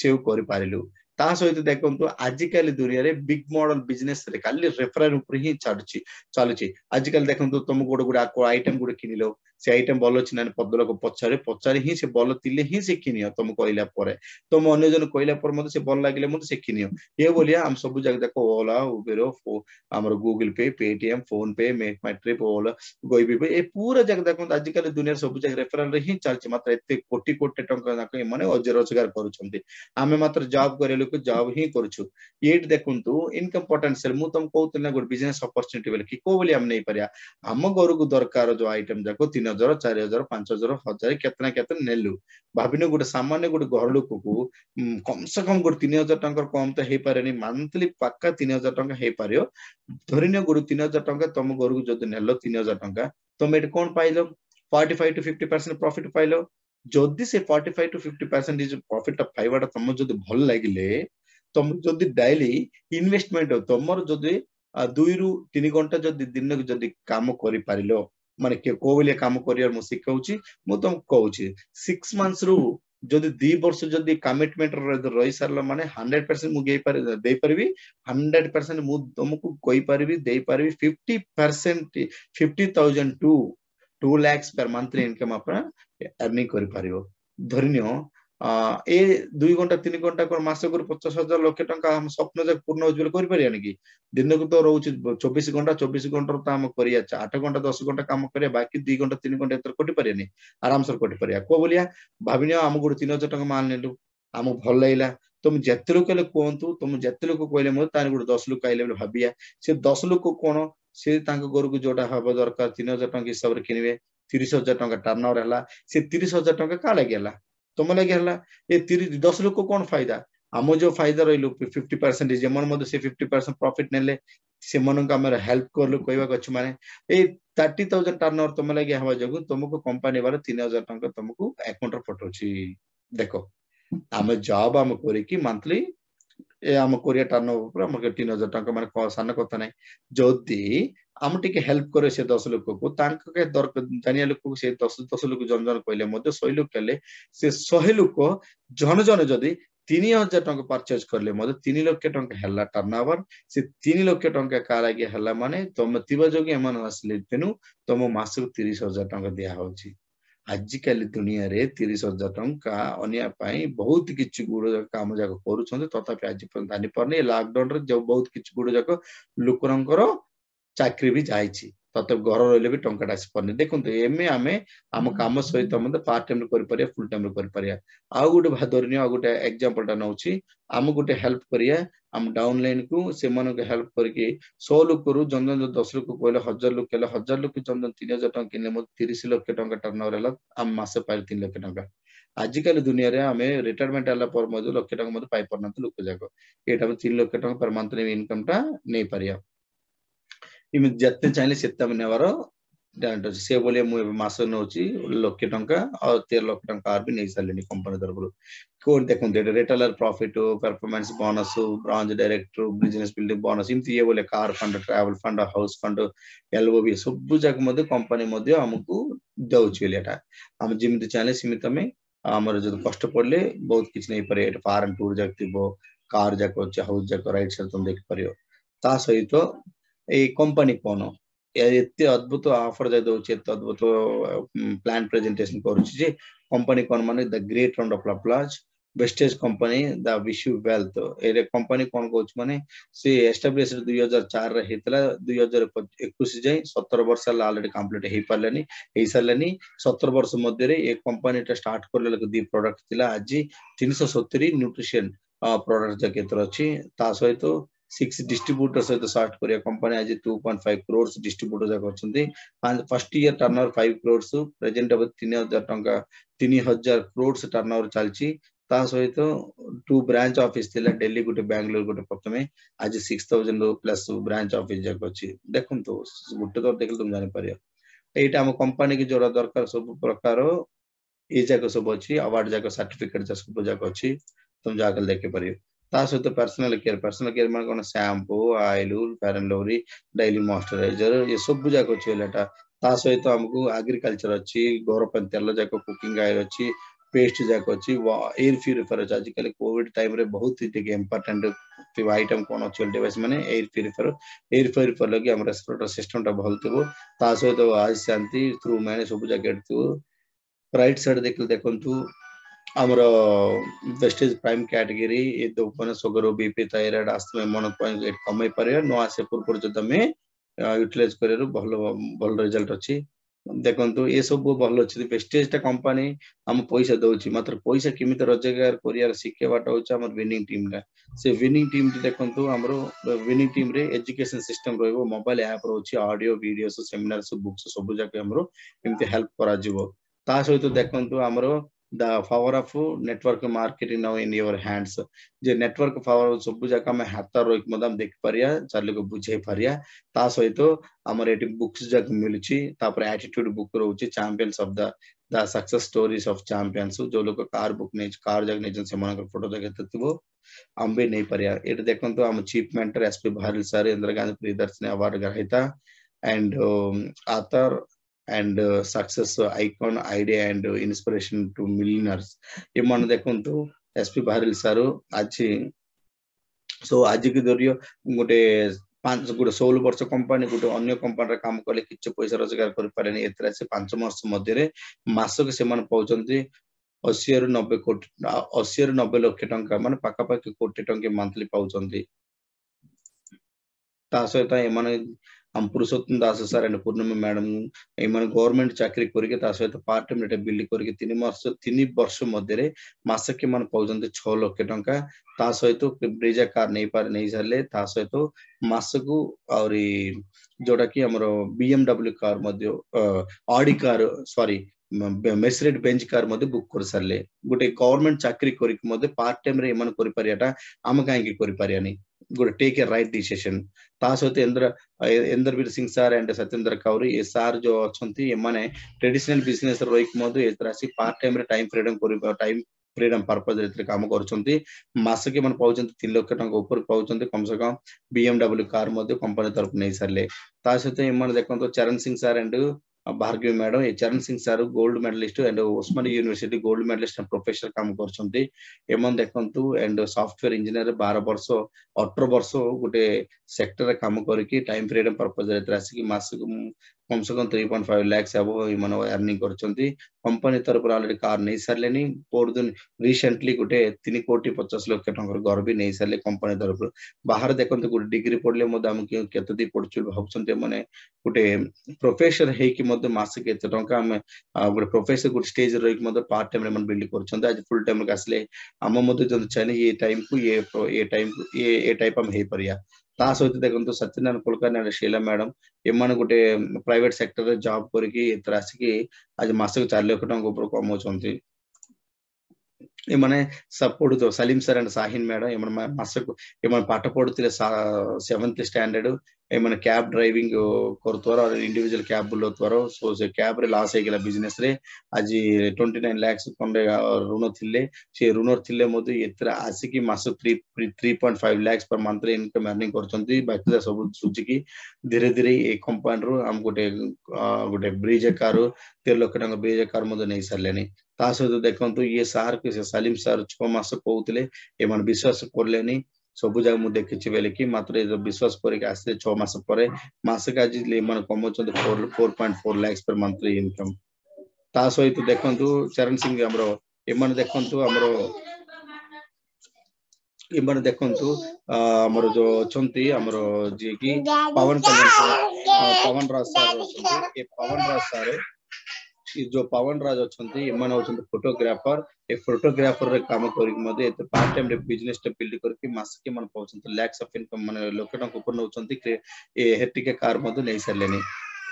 save କରିପାରିଲୁ ତା ସହିତ ଦେଖନ୍ତୁ ଆଜିକାଲି ଦୁନିଆରେ ବିଗ୍ ମଡେଲ ବିଜନେସ ରେ ଖାଲି ରେଫରାଲ ଉପରେ ହିଁ ଛାଡୁଛି ଚାଲୁଛି ଆଜିକାଲି ଦେଖନ୍ତୁ ତମକୁ ଗୋଟେ ଗୋଟେ ଆଇଟମ ଗୋଟେ କିଣିଲ ସେ ଆଇଟମ ଭଲ ଅଛି ନା ପଦ ଲୋକ ପଚାରେ ପଚାରି ହିଁ ସେ ଭଲ ଥିଲେ ହିଁ ଶିଖିନିଅ ତମକୁ କହିଲା ପରେ ତମ ଅନ୍ୟ ଜଣ କହିଲା ପରେ ମତେ ସେ ଭଲ ଲାଗିଲେ ମତେ ଶିଖିନିଅ ଏ ଭଳିଆ ଆମ ସବୁ ଜାଗା ଯାକ ଓଲା ଉବେର ଆମର Google Pay Paytm PhonePe MakeMyTrip Ola Goibibo pay ଏ ପୁରା ଜାଗା ଯାକ ଆଜିକାଲି ଦୁନିଆର ସବୁ ଜାଗା ରେଫରାଲରେ ହିଁ ଚାଲିଛି ମାତ୍ର ଏତେ କୋଟି କୋଟି ଟଙ୍କା ଯାକ ଏମାନେ ରୋଜଗାର କରୁଛନ୍ତି ଆମେ ମାତ୍ର ଜବ୍ କରିବା ଲୋକ ଜବ୍ ହିଁ କରୁଛୁ ଏଇଠି ଦେଖନ୍ତୁ ଇନକମ୍ ପୋଟେନ୍ସିଆଲ ମୁଁ ତମକୁ କହୁଥିଲି ନା ଗୋଟେ ବିଜନେସ୍ ଅପରଚୁନିଟି ବୋଲି କି କୋଉ ଭଳି ଆମେ ନେଇପାରିବା ଆମ ଘରକୁ ଦରକାର ଯୋଉ ଆଇଟମ ଯାକ ତିନି हजार चारि हजार ପାଞ୍ଚ ହଜାର ହଜାର କେତେ ନା କେତେ ନେଲୁ ଭାବିନୁ ଗୋଟେ ସାମାନ୍ୟ ଗୋଟେ ଘର ଲୋକକୁ କମସେ କମ ଗୋଟେ ତିନି ହଜାର ଟଙ୍କାର କମ୍ ତ ହେଇପାରେନି ମନ୍ଥଲି ପାକା ତିନି ହଜାର ଟଙ୍କା ହେଇପାରିବ ଧରିନିଅ ଗୋଟେ ତିନି ହଜାର ଟଙ୍କା ତମ ଘରକୁ ଯଦି ନେଲ ତିନି ହଜାର ଟଙ୍କା ତମେ ଏଠି କଣ ପାଇଲ forty five to fifty percent profit ପାଇଲ ଯଦି ସେ forty five to fifty percent ପ୍ରଫିଟଟା ପାଇବାଟା ତମର ଯଦି ଭଲ ଲାଗିଲେ ତମର ଯଦି ଡେଲି ଇନଭେଷ୍ଟମେଣ୍ଟ ତମର ଯଦି ଦୁଇରୁ ତିନି ଘଣ୍ଟା ଯଦି ଦିନକୁ ଯଦି କାମ କରିପାରିଲ ମାନେ କୋଉ ଭଳିଆ କାମ କରିବାର ମୁଁ ଶିଖଉଛି ମୁଁ ତମକୁ କହୁଛି ସିକ୍ସ ମନ୍ଥସ୍ ରୁ ଯଦି ଦି ବର୍ଷ ଯଦି କମିଟମେଣ୍ଟ ରହି ସାରିଲା ମାନେ ହଣ୍ଡ୍ରେଡ ପରସେଣ୍ଟ ମୁଁ ଦେଇପାରିବି ହଣ୍ଡ୍ରେଡ ପରସେଣ୍ଟ ମୁଁ ତମକୁ କହିପାରିବି ଦେଇପାରିବି fifty percent fifty thousand to two lakhs per month income ଆପଣ ଆର୍ନିଂ କରିପାରିବ ଧରିନିଅ ଏ ଦୁଇ ଘଣ୍ଟା ତିନି ଘଣ୍ଟା କ'ଣ ମାସକୁ ପଚାଶ ହଜାର ଲକ୍ଷେ ଟଙ୍କା ଆମ ସ୍ୱପ୍ନ ଯାକ ପୂର୍ଣ୍ଣ ହେଉଛି ବୋଲି କରିପାରିବା ନାକି ଦିନକୁ ତ ରହୁଛି ଚବିଶ ଘଣ୍ଟା ଚବିଶ ଘଣ୍ଟାରୁ ତ ଆମେ କରିବା ଆଠ ଘଣ୍ଟା ଦଶ ଘଣ୍ଟା କାମ କରିବା ବାକି ଦୁଇ ଘଣ୍ଟା ତିନି ଘଣ୍ଟା ଏଥର କଟିପାରିବାନି ଆରାମସେ କଟିପାରିବା କୋଉ ଭଳିଆ ଭାବିନିଅ ଆମକୁ ଗୋଟେ ତିନି ହଜାର ଟଙ୍କା ମାଲ୍ ନେଲୁ ଆମକୁ ଭଲ ଲାଗିଲା ତମେ ଯେତେ ଲୋକ ହେଲେ କୁହନ୍ତୁ ତମେ ଯେତେ ଲୋକ କହିଲେ ମଧ୍ୟ ତାର ଗୋଟେ ଦଶ ଲୋକ ଆଇଲେ ବୋଲି ଭାବିବା ସେ ଦଶ ଲୋକ କ'ଣ ସେ ତାଙ୍କ ଘରକୁ ଯୋଉଟା ହବା ଦରକାର ତିନି ହଜାର ଟଙ୍କା ହିସାବରେ କିଣିବେ ତିରିଶ ହଜାର ଟଙ୍କା ଟର୍ଣ୍ଣ ହେଲା ସେ ତିରିଶ ହଜାର ଟଙ୍କା କାହା ଲାଗି ହେଲା तुम लगे है दस लोक कौन फायदा आम जो फायदा रही फिफ्टी परसेंट जमन से फिफ्टी परसेंट प्रफिट ने आम हेल्प कलु कहवाक अच्छे मैंने ये थर्टी थाउजेंड टर्न ओवर तुम लगे हवा जो तुमको कंपानी वाला तीन हजार टाँग तुमको आकाउंट पठाऊँ देख आम जब आम कर मंथली आम कोरिया टर्न ओवर तीन हजार टाँग मान सान कथा ना जदि ଆମକୁ ଟିକେ ହେଲ୍ପ କରେ ସେ ଦଶ ଲୋକକୁ ତାଙ୍କ ଜାଣିବା ଲୋକକୁ ସେ ଦଶ ଦଶ ଲୋକ ଜଣ ଜଣ କହିଲେ ମଧ୍ୟ ଶହେ ଲୋକ ହେଲେ ସେ ଶହେ ଲୋକ ଜଣେ ଜଣେ ଯଦି ତିନି ହଜାର ଟଙ୍କା ପରଚେଜ କଲେ ମଧ୍ୟ ତିନି ଲକ୍ଷ ଟଙ୍କା ହେଲା ଟର୍ନ ଓଭର ସେ ତିନି ଲକ୍ଷ ଟଙ୍କା କାହାର ଆଜ୍ଞା ହେଲା ମାନେ ତମେ ଥିବା ଯୋଗୁଁ ଏମାନେ ଆସିଲେ ତେଣୁ ତମ ମାସକୁ ତିରିଶ ହଜାର ଟଙ୍କା ଦିଆହଉଛି ଆଜିକାଲି ଦୁନିଆରେ ତିରିଶ ହଜାର ଟଙ୍କା ଅନିଆ ପାଇଁ ବହୁତ କିଛି ଗୁଡ ଯାକ କାମ ଯାକ କରୁଛନ୍ତି ତଥାପି ଆଜି ପର୍ଯ୍ୟନ୍ତ ଜାଣିପାରୁନି ଲକଡାଉନରେ ବହୁତ କିଛି ଗୁଡ ଯାକ ଲୋକଙ୍କର चाकरी भी जाइए तो घर रही भी टाँग आसपारे देखते एम ए आम आम कम सहित मतलब पार्ट टाइम कर फुल टाइम कर आउ गोटे धरनी आ गए एक्जामपलटा नौ आम गोटे हेल्प करा आम डाउनलैन को से हेल्प करके सौ लोक रू जन जन दस लोक कहले हजार लोक कहले हजार लोक जन जन तीन हजार टाँग किनले मत तीस लक्ष टा टर्ण ओवर आम मस पाइल तीन लक्ष टा आजिकल दुनिया में आम रिटायरमेंट आला पर मतलब लक्ष टा मतलब पाई ना लोक जाक ये तीन लक्ष टा पर मंथ इनकम टा नहीं पार ଏମିତି ଯେତେ ଚାହିଁଲେ ସେତେ ଆମେ ନେବାର ଗ୍ୟାରେଣ୍ଟି ଅଛି ସେ ଭଳିଆ ମୁଁ ଏବେ ମାସ ନେଉଛି ଲକ୍ଷେ ଟଙ୍କା ଆଉ ତେର ଲକ୍ଷ ଟଙ୍କା ବି ନେଇ ସାରିଲିଣି କୋମ୍ପାନୀ ତରଫରୁ କୋଉଠି ଦେଖନ୍ତୁ ଏଇଟା ରିଟେଲର ପ୍ରଫିଟ୍ ହଉ ପରଫର୍ମାନ୍ସ ବୋନସ୍ ହଉ branch director business building bonus ଏମିତି ଇଏ ବୋଲେ car fund travel fund house fund LOB ସବୁ ଯାକ ମଧ୍ୟ କମ୍ପାନୀ ମଧ୍ୟ ଆମକୁ ଦେଉଛି ବୋଲି ଏଟା ଆମେ ଯେମିତି ଚାହିଁଲେ ସେମିତି ଆମେ ଆମର ଯଦି କଷ୍ଟ ପଡ଼ିଲେ ବହୁତ କିଛି ନେଇପାରିବ ଏଇଟା ଫାର୍ ଆଣ୍ଡ ଟୁର୍ ଯାକ ଥିବ କାର୍ ଯାକ ଅଛି ହାଉସ୍ ଯାକ ରାଇଟ୍ ସାଇଡ୍ ତମେ ଦେଖିପାରିବ ତା ସହିତ ఈ కొంపనికి పోను ఎత్తి అద్భుత ఆఫర్ చదవచ్చు ఎత్తి అద్భుత ప్లాన్ ప్రెజెంటేషన్ కోరుచి కంపెనీ కొనమని the great round of applause బెస్టేజ్ company the wish you wealth ఏదే కంపెనీ కొనుకోవచ్చు మని సి ఎస్టాబ్లిష్డ్ ଦୁଇ ହଜାର ଚାରିରେ ହେଇଥିଲା ଦୁଇ ହଜାର ଏକୋଇଶ ଯାଏଁ ସତର ବର୍ଷ ହେଲା ଅଲରେଡି କମ୍ପ୍ଲିଟ୍ ହେଇପାରିଲାନି ହେଇସାରିଲାନି ସତର ବର୍ଷ ମଧ୍ୟରେ ଏ କମ୍ପାନୀଟା ଷ୍ଟାର୍ଟ କରିବା ଲାଗି ଦୁଇ ପ୍ରଡକ୍ଟ ଥିଲା ଆଜି ତିନିଶହ ସତୁରି ନ୍ୟୁଟ୍ରିସନ ପ୍ରଡକ୍ଟ ଯାକ ଏଥିରେ ଅଛି ତା ସହିତ six distributors of the South Korea company as 2.5 crores distributors ଅଛନ୍ତି and first year turnover 5 crores present about 3000 ଟଙ୍କା 3000 crores turnover ଚାଲିଛି ତା ସହିତ ଟୁ ବ୍ରାଞ୍ଚ ଅଫିସ ଥିଲା ଡେଲି ଗୋଟେ ବାଙ୍ଗାଲୋର ଗୋଟେ ପ୍ରଥମେ ଆଜି six thousand plus branch office ଯାକ ଅଛି ଦେଖନ୍ତୁ ଗୋଟେ ଥର ଦେଖିଲେ ତମେ ଜାଣିପାରିବ ଏଇଟା ଆମ କମ୍ପାନୀ କି ଯୋଉଟା ଦରକାର ସବୁ ପ୍ରକାର ଏ ଯାକ ସବୁ ଅଛି ଆୱାର୍ଡ ଯାକ ସାର୍ଟିଫିକେଟ ଯାକ ସବୁ ଯାକ ଅଛି ତମେ ଯାହାକୁ ଦେଖିପାରିବ దాని సొత్తు పర్సనల్ కేರ್ పర్సనల్ కేర్ మనకు ఉన్న షాంపూ ఆయిల్ ఫెరన్ లోరీ డైలీ మాయిశ్చరైజర్ ఈ సొబ్బు జాక వచ్చి వెళ్ళట తా సହିତ ఆమెకు అగ్రికల్చర్ వచ్చి గౌరవపంతెల్లో జాక కుకింగ్ पेस्ट जाक अच्छी एयर प्यूरीफायर अच्छे आजिकल कॉविड टाइम बहुत ही इंपोर्टेंट आइटम कौन अच्छे डिवाइस मैंने एयर प्यूरीफायर एयर प्यूरीफायर लगे रेस्पिरेटर सिस्टम टा भल थी सहित आसी थ्रू मैंने सब जगह थी रईट सैड देख देखु ଆମର ଭେଷ୍ଟେଜ୍ ପ୍ରାଇମ୍ କ୍ୟାଟେଗୋରୀ ଏ ଦୋପନ ସୁଗର ବିପି ଥାଇରଏଡ୍ ଆସ୍ଥମା ମନ ପଏଣ୍ଟ ଏଇଟ୍ କମାଇ ପାରିବା ନ ଆସିବା ପୂର୍ବରୁ ଯଦି ତମେ ୟୁଟିଲାଇଜ୍ କରିବାରୁ ଭଲ ଭଲ ରେଜଲ୍ଟ ଅଛି ଦେଖନ୍ତୁ ଏସବୁ ଭଲ ଅଛି ଭେଷ୍ଟେଜ୍ଟା କମ୍ପାନୀ ଆମ ପଇସା ଦଉଛି ମାତ୍ର ପଇସା କେମିତି ରୋଜଗାର କରିବାର ଶିଖେଇବାଟା ହଉଛି ଆମର ୱିନିଂ ଟିମ୍ଟା ସେ ୱିନିଂ ଟିମ୍ ଦେଖନ୍ତୁ ଆମର ୱିନିଂ ଟିମ୍ରେ ଏଜୁକେସନ୍ ସିଷ୍ଟମ୍ ରହିବ ମୋବାଇଲ୍ ଆପ୍ ରହୁଛି ଅଡିଓ ଭିଡିଓ ସେମିନାର ସବୁ ବୁକ୍ସ ସବୁ ଯାକ ଆମର ଏମିତି ହେଲ୍ପ କରାଯିବ ତା ସହିତ ଦେଖନ୍ତୁ ଆମର the power of network marketing now in your hands je network power ସବୁ ଯାକ ଆମେ ହାତ ରହିକି ମଧ୍ୟ ଦେଖିପାରିବା ଚାଲୁକୁ ବୁଝେଇ ପାରିବା ତା ସହିତ ଆମର ଏଠି ବୁକ୍ସ ଯାକ ମିଳୁଛି ତାପରେ ଆଟିଟ୍ୟୁଡ ବୁକ୍ ରହୁଛି champions of the the success stories of champions ଯୋଉ ଲୋକ କାର ବୁକ୍ ନେଇ କାର ଯାକ ନେଇଛନ୍ତି ସେମାନଙ୍କର ଫଟୋ ଯାକ ଥିବ ଆମେ ବି ନେଇପାରିବା ଏଠି ଦେଖନ୍ତୁ ଆମ chief mentor S P Bharal sir Indira Gandhi Priyadarshini award ଗ୍ରହୀତା and author and uh, success uh, icon idea and uh, inspiration to millionaires ये मन देखंतु एसपी बाहरिल सारो आज सो आज के दरियो गोटे पांच गोटे षोल वर्ष कंपनी गोटे अन्य कंपनी काम कले किछ पैसा रोजगार कर पारेनी से पांच अशी रु नबे कोटी अशी रु नबे लक्ष टंका मान पाखापाखि कोटी टंके मंथली पाउचंती ता सहित हम Purushottam Das sir and Purnima madam M government चाकरी करके सहित पार्ट टाइम एक बिल्ड करके तीन वर्ष तीन वर्ष मध्य मसके मैंने पाँच छः लक्ष टा सहित ब्रेजा कार नहीं सारे सहित मसक आहरी कि आमर बीएमडब्ल्यू कार आडी कार सरी मेसरेट बेंच कार बुक कर सारे गोटे गवर्नमेंट चाकरी करके पार्ट टाइम कर आम कहीं going to take a right decision ତା ସହିତ ଇନ୍ଦ୍ର ଇନ୍ଦ୍ରବୀର ସିଂ ସାର୍ ଆଣ୍ଡ ସତ୍ୟେନ୍ଦ୍ର କାଉରୀ ଏ ସାର୍ ଯୋଉ ଅଛନ୍ତି ଏମାନେ ଟ୍ରେଡିସନାଲ ବିଜନେସ୍ ରହିକି ମଧ୍ୟ ଏଥିରେ ଆସି ପାର୍ଟ ଟାଇମ୍ରେ ଟାଇମ୍ ଫ୍ରିଡମ୍ କରିବା ଟାଇମ୍ ଫ୍ରିଡମ୍ ପର୍ପଜ୍ ଏଥିରେ କାମ କରୁଛନ୍ତି ମାସକେ ମାନେ ପାଉଛନ୍ତି ତିନି ଲକ୍ଷ ଟଙ୍କା ଉପରେ ପାଉଛନ୍ତି କମ୍ ସେ କମ୍ ବିଏମ୍ଡବ୍ଲ୍ୟୁ କାର୍ ମଧ୍ୟ କମ୍ପାନୀ ତରଫରୁ ନେଇ ସାରିଲେ ତା ସହିତ ଏମାନେ ଦେଖନ୍ତୁ Charan Singh sir and Bhargavi madam Charan Singh sir gold medallist and Osmania university gold medallist and professor com କରୁଛନ୍ତି ଏମାନେ ଦେଖନ୍ତୁ ଆଣ୍ଡ ସଫ୍ଟୱେର ଇଞ୍ଜିନିୟର ବାର ବର୍ଷ ଅଠର ବର୍ଷ ଗୋଟେ ସେକ୍ଟରରେ କାମ କରିକି ଟାଇମ୍ ଫ୍ରିଡମ୍ ପର୍ପଜରେ ଏଥିରେ ଆସିକି ମାସକୁ କମ୍ ସେ କମ୍ ଥ୍ରୀ ପଏଣ୍ଟ ଫାଇଭ ଲାକ୍ସ ହେବ ଏମାନେ ଆର୍ନିଂ କରିଛନ୍ତି పంపని తరపున ఆల్రెడీ కార్ నేసర్లేని పోర్దున్ రీసెంట్ಲಿ ଗୋଟେ 3 ಕೋಟಿ 50 ಲಕ್ಷ ಟಂಕರ ಗರ್ಭಿ ನೇಸರ್ಲೆ ಕಂಪನಿ ತರಪರು ବାହାର ଦେଖନ୍ତୁ ଗୋଟେ ଡିଗ୍ରୀ ପଢିଲେ ମଧ୍ୟ ଆମକୁ କେତେ ଦି ପଢୁଛୁ ଭାବୁଛନ୍ତି ମାନେ ଗୋଟେ ପ୍ରଫେସର ହେଇକି ମଧ୍ୟ ମାସେ କେତେ ଟଙ୍କା ଆମେ ଗୋଟେ ପ୍ରଫେସର ଗୋଟେ ଷ୍ଟେଜରେ ରହିକି ମଧ୍ୟ ପାର୍ଟ ଟାଇମରେ ମାନେ ବିଲ୍ଡ କରୁଛନ୍ତି ଆଜି ଫୁଲ ଟାଇମରେ ଆସିଲେ ଆମ ମଧ୍ୟ ଚାହିଁଲେ ଏ ଟାଇମକୁ ଏ ଟାଇମ ଏ ଟାଇପ ଆମେ ହେଇପାରିବା సాహసవతి దగ్గరతో సత్యనారాయణ కులకర్ణి అనే శీల మేడం ఏమనుకుంటే ప్రైవేట్ సెక్టర్ జాబ్ కొరికి త్రాసికి అది మస్తుకు చల్లెక్కడం గొప్ప కొమ్మవుతుంది ఏమైనా సపోర్ట్తో Saleem sir and Shaheen madam ఏమైనా మస్తుకు ఏమైనా పట్టపోడు తెలియ సెవెంత్ స్టాండర్డ్ ఏమైనా క్యాబ్ డ్రైవింగ్ కొడతారో ఇండివిజువల్ క్యాబ్లు ఓతారో ಸೊ ಕ್ಯಾಬ್ರೆ ಲಾಸ್ ಆಗಿಲ್ಲ ಬಿಸ್ನೆಸ್ ರೇ ಆಜಿ ಟ್ವೆಂಟಿ ನೈನ್ ಲ್ಯಾಕ್ಸ್ ಕೊಂಡೆ ಋಣ ಥಿಲ್ಲೆ ಸೆ ಋಣ ಥಿಲ್ಲೆ ಮಧ್ಯ ಎತ್ತರ ಆಸಿಕಿ ಮಾಸ three three point five lakhs per month ರೆ ಇನ್ಕಮ್ ಅರ್ನಿಂಗ್ କରୁଛନ୍ତି ବାକି ସବୁ ସୁଝିକି ଧୀରେ ଧୀରେ ଏ କମ୍ପାନୀରୁ ଆମେ ଗୋଟେ ଗୋଟେ ବ୍ରିଜ୍ ଏକାରୁ ତେର ଲକ୍ଷ ଟଙ୍କା ବ୍ରିଜ୍ ଏକାର ମଧ୍ୟ ନେଇ ସାରିଲେଣି ତା ସହିତ ଦେଖନ୍ତୁ ଇଏ ସାର୍ ସେ ସାଲିମ ସାର୍ ଛଅ ମାସ କହୁଥିଲେ ଏମାନେ ବିଶ୍ୱାସ କଲେନି ସବୁ ଯାକ ମୁଁ ଦେଖିଛି ବୋଲିକି ମାତ୍ର ଏ ଯୋଉ ବିଶ୍ୱାସ କରିକି ଆସିଲେ ଛଅ ମାସ ପରେ ମାସକୁ ଆଜି ଏମାନେ କମାଉଛନ୍ତି four four point four lakhs per monthly income ତା ସହିତ ଦେଖନ୍ତୁ ଚରଣ ସିଂ ଆମର ଏମାନେ ଦେଖନ୍ତୁ ଆମର ଏମାନେ ଦେଖନ୍ତୁ ଆମର ଯୋଉ ଅଛନ୍ତି ଆମର ଯିଏକି ପବନ ପବନ ରାଜ ସାର୍ ଅଛନ୍ତି ଏ ପବନ ରାଜ ସାର୍ जो पवन राज अच्छा एम फोटोग्राफर ए फोटोग्राफर कम कर बिल्ड करके मसिक पाँच लैक्स अफ इनकम मैं लक्ष टाँग उपर कार सारे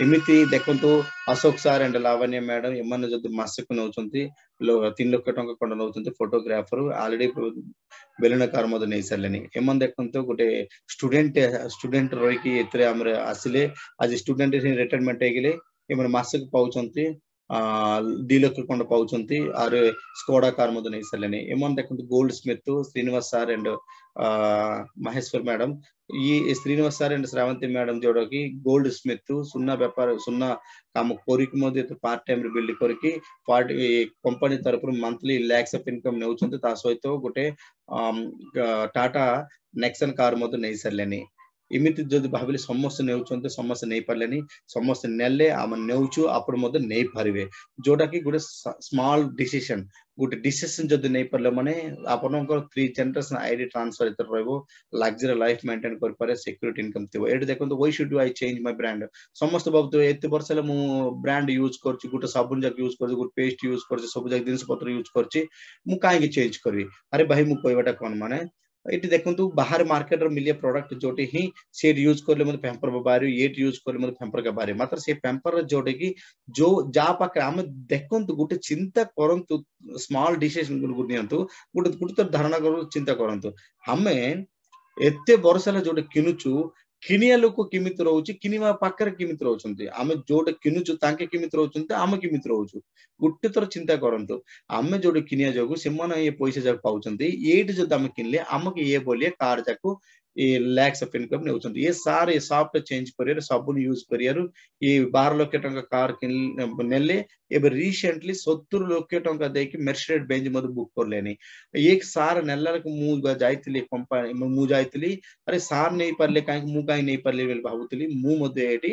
एमती देखो अशोक सार एंड लावण्य मैडम एम जो मसक नौ तीन लक्ष टाँग खंड नौ फोटोग्राफर अलरेडी बेलून कार नहीं सारे एम देखते गोटे स्टूडेंट स्टूडेंट रही आसले आज स्टूडेंट रिटायरमेंट हो गले एम मसक पाँच ಆ ಡಿಲೊಕ್ಕಕೊಂಡ ಪಾವುಚಂತಿ ಆರ್ ಸ್ಕೋಡಾ ಕಾರ್ ಮದು ನೈಸಲ್ಯನೆ ಎಮನ್ ದಕ್ಕಂತ goldsmith Srinivas sir and Maheshwar madam ಈ Srinivas sir and Sravanthi madam ಜೋಡೋಗಿ goldsmith సున్నా వ్యాపార సున్నా తమ కోరిక మీద పార్ట్ టైం బిల్డ్ కొరికి పార్ట్ కంపెనీ తరపున మంత్లీ ల్యాక్స్ ఆఫ్ ఇన్కమ్ ନେଉଛନ୍ତି ତା ସହିତ ଗୋଟେ ଟାଟା ନେକ୍ସନ୍ କାର୍ ମଧ୍ୟ ନେଇସାରିଲେଣି ଏମିତି ଯଦି ଭାବିଲେ ସମସ୍ତେ ନେଉଛନ୍ତି ସମସ୍ତେ ନେଇପାରିଲେନି ସମସ୍ତେ ନେଲେ ଆମେ ନେଉଛୁ ଆପଣ ମଧ୍ୟ ନେଇପାରିବେ ଯୋଉଟାକି ଗୋଟେ ସ୍ମଲ୍ ଡିସିସନ୍ ଗୋଟେ ଡିସିସନ୍ ଯଦି ନେଇପାରିଲେ ମାନେ ଆପଣଙ୍କର ଥ୍ରୀ ଜେନେରେସନ୍ ଆଇଡି ଟ୍ରାନ୍ସଫର ଏଥିରେ ରହିବ ଲାକ୍ଜରୀ ଲାଇଫ୍ ମେଣ୍ଟେନ୍ କରିପାରେ ସିକ୍ୟୁରିଟି ଇନକମ୍ ଥିବ ଏଠି ଦେଖନ୍ତୁ why should I change my brand ସମସ୍ତେ ଭାବୁଥିବେ ଏତେ ବର୍ଷ ହେଲା ମୁଁ ବ୍ରାଣ୍ଡ ୟୁଜ୍ କରୁଛି ଗୋଟେ ସାବୁନ ଯାକ ୟୁଜ୍ କରୁଛି ଗୋଟେ ପେଷ୍ଟ ୟୁଜ୍ କରୁଛି ସବୁ ଯାକ ଜିନିଷ ପତ୍ର ୟୁଜ୍ କରୁଛି ମୁଁ କାହିଁକି ଚେଞ୍ଜ କରିବି ଆରେ ଭାଇ ମୁଁ କହିବାଟା କ'ଣ ମାନେ ଏଠି ଦେଖନ୍ତୁ ବାହାର ମାର୍କେଟର ମିଳିବ ପ୍ରଡକ୍ଟ ଯୋଉଠି ହିଁ ସେଟ୍ ୟୁଜ୍ କଲେ ମଧ୍ୟ ପ୍ୟାମ୍ପର ବାହାରିବ ଏଇଟ୍ ୟୁଜ୍ କଲେ ମଧ୍ୟ ପ୍ୟାମ୍ପର ବାହାରିବ ମାତ୍ର ସେ ପ୍ୟାମ୍ପର ଯୋଉଟାକି ଯୋଉ ଯାହା ପାଖରେ ଆମେ ଦେଖନ୍ତୁ ଗୋଟେ ଚିନ୍ତା କରନ୍ତୁ ସ୍ମଲ୍ ଡିସିସନ୍ ନିଅନ୍ତୁ ଗୋଟେ ଗୋଟେ ତ ଧାରଣା କରନ୍ତୁ ଚିନ୍ତା କରନ୍ତୁ ଆମେ ଏତେ ବର୍ଷ ହେଲା ଯୋଉଟା କିଣୁଛୁ କିଣିଆ ଲୋକ କେମିତି ରହୁଛି କିଣିବା ପାଖରେ କେମିତି ରହୁଛନ୍ତି ଆମେ ଯୋଉଟା କିଣୁଛୁ ତାଙ୍କେ କେମିତି ରହୁଛନ୍ତି ଆମେ କେମିତି ରହୁଛୁ ଗୋଟେ ଥର ଚିନ୍ତା କରନ୍ତୁ ଆମେ ଯୋଉଠି କିଣିଆ ଯୋଗୁ ସେମାନେ ଏ ପଇସା ଯାକ ପାଉଛନ୍ତି ଏଇଠି ଯଦି ଆମେ କିଣିଲେ ଆମକୁ ଇଏ ବୋଲି କାର୍ଡ ଯାକୁ ಲ್ಯಾಕ್ಸ್ ಆಫ್ ಇನ್ಕಮ್ ನೀವು ವಚುಂದಿ ఏ సార్ ఈ షాప్ చేంజ్ కొరియర్ సబ్బులు యూజ్ కొరియర్ ఈ 12 లక్షల టంకా కార్ నెల్లే ఎబ రీసెంట్లీ 70 లక్షల టంకా దేకి మెర్సిడెస్ బెంజ్ మద బుక్ కర్ లేని एक సార్ నెల్లలకు మూగా జాయితలి పంపా మూజాయితలి అరే సార్ नहीं పర్లే కాకి మూకాయి नहीं పర్లే వెల్ బావుతలి మూ మధ్య ఏటి